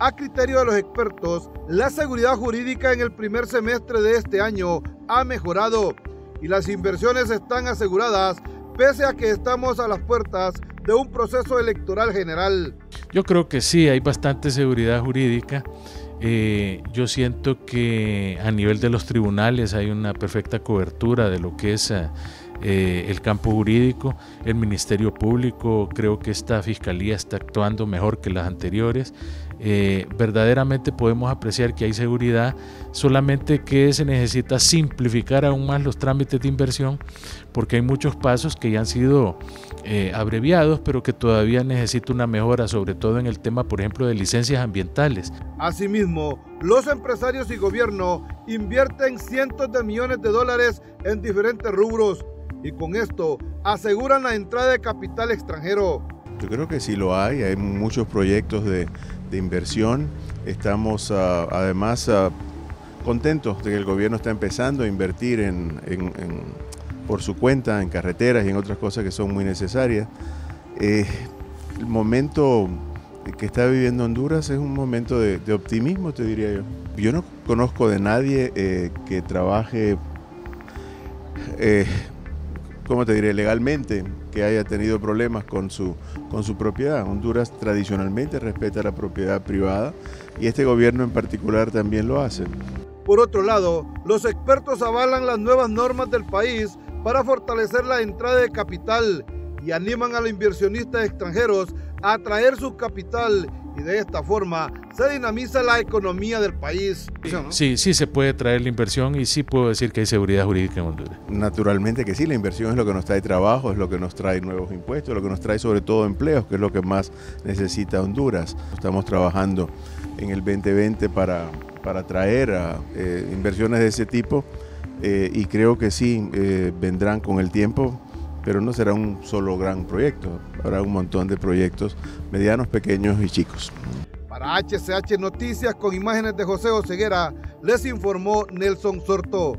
a criterio de los expertos, la seguridad jurídica en el primer semestre de este año ha mejorado y las inversiones están aseguradas pese a que estamos a las puertas de un proceso electoral general. Yo creo que sí, hay bastante seguridad jurídica. Eh, yo siento que a nivel de los tribunales hay una perfecta cobertura de lo que es eh, eh, el campo jurídico, el Ministerio Público, creo que esta Fiscalía está actuando mejor que las anteriores. Eh, verdaderamente podemos apreciar que hay seguridad, solamente que se necesita simplificar aún más los trámites de inversión, porque hay muchos pasos que ya han sido eh, abreviados, pero que todavía necesita una mejora, sobre todo en el tema, por ejemplo, de licencias ambientales. Asimismo, los empresarios y gobierno invierten cientos de millones de dólares en diferentes rubros y con esto aseguran la entrada de capital extranjero. Yo creo que sí lo hay, hay muchos proyectos de, inversión. Estamos ah, además ah, contentos de que el gobierno está empezando a invertir en, por su cuenta en carreteras y en otras cosas que son muy necesarias. Eh, el momento que está viviendo Honduras es un momento de, optimismo, te diría yo. Yo no conozco de nadie eh, que trabaje eh, ¿cómo te diré?, legalmente que haya tenido problemas con su, con su propiedad. Honduras tradicionalmente respeta la propiedad privada y este gobierno en particular también lo hace. Por otro lado, los expertos avalan las nuevas normas del país para fortalecer la entrada de capital y animan a los inversionistas extranjeros a atraer su capital y de esta forma se dinamiza la economía del país. Sí, sí se puede traer la inversión y sí puedo decir que hay seguridad jurídica en Honduras. Naturalmente que sí, la inversión es lo que nos trae trabajo, es lo que nos trae nuevos impuestos, lo que nos trae sobre todo empleos, que es lo que más necesita Honduras. Estamos trabajando en el 2020 para, para traer a, eh, inversiones de ese tipo eh, y creo que sí eh, vendrán con el tiempo pero no será un solo gran proyecto, habrá un montón de proyectos medianos, pequeños y chicos. Para HCH Noticias con imágenes de José Oseguera, les informó Nelson Sorto.